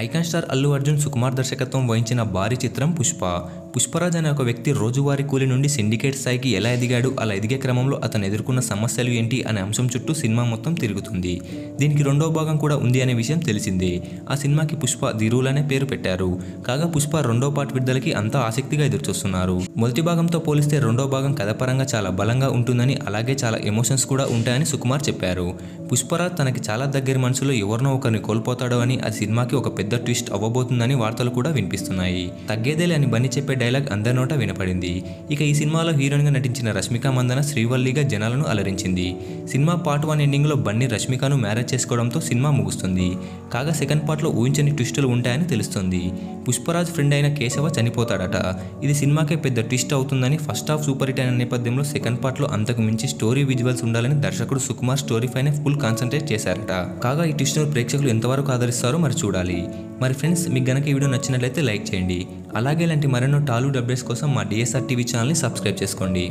Icon star Allu Arjun Sukumar దర్శకత్వం వహించిన భారీ చిత్రం పుష్ప. పుష్పరాజ్ అనే ఒక వ్యక్తి రోజువారీ కూలి నుండి సిండికేట్ స్థాయికి ఎలా ఎదిగాడు అలా ఎదిగే క్రమంలో అతను ఎదుర్కొన్న సమస్యలు ఏంటి అనే అంశం చుట్టూ సినిమా మొత్తం తిరుగుతుంది. దీనికి రెండో భాగం కూడా ఉంది అనే విషయం తెలిసిందే. ఆ సినిమాకి పుష్ప దిరువులు అనే పేరు పెట్టారు. కాగా పుష్ప రెండో పార్ట్ విడుదలకి అంతా ఆసక్తిగా ఎదురుచూస్తున్నారు. మొదటి భాగంతో పోలిస్తే రెండో భాగం కథపరంగా చాలా బలంగా ఉంటుందని అలాగే చాలా ఎమోషన్స్ కూడా ఉంటాయని సుకుమార్ చెప్పారు. పుష్పరాజ్ తనకి చాలా దగ్గర మనసులో ఎవరినో ఒకరిని కోల్పోతాడో అని అది సినిమాకి ఒక పెద్ద ట్విస్ట్ అవ్వబోతుందని వార్తలు కూడా వినిపిస్తున్నాయి. తగ్గేదేలే అని బన్నీ చెప్పే డైలాగ్ అందరి నోట వినపడింది. ఇక ఈ సినిమాలో హీరోయిన్గా నటించిన రష్మిక మందన శ్రీవల్లిగా జనాలను అలరించింది. సినిమా పార్ట్ వన్ ఎండింగ్లో బన్నీ రష్మికను మ్యారేజ్ చేసుకోవడంతో సినిమా ముగుస్తుంది. కాగా సెకండ్ పార్ట్లో ఊహించని ట్విస్టులు ఉంటాయని తెలుస్తుంది. పుష్పరాజ్ ఫ్రెండ్ అయిన కేశవ చనిపోతాడట. ఇది సినిమాకే పెద్ద ట్విస్ట్ అవుతుందని ఫస్ట్ హాఫ్ సూపర్ హిట్ అయిన నేపథ్యంలో సెకండ్ పార్ట్లో అంతకు మించి స్టోరీ విజువల్స్ ఉండాలని దర్శకుడు సుకుమార్ స్టోరీ పైన ఫుల్ కాన్సన్ట్రేట్ చేశారట. కాగా ఈ ట్విస్ట్ను ప్రేక్షకులు ఎంతవరకు ఆదరిస్తారో మరి చూడాలి. మరి ఫ్రెండ్స్ మీకు గనక ఈ వీడియో నచ్చినట్లయితే లైక్ చేయండి. అలాగే ఇలాంటి మరెన్నో టాలీవుడ్ అప్డేట్స్ కోసం మా డిఎస్ఆర్ టీవీ ఛానల్ని సబ్స్క్రైబ్ చేసుకోండి.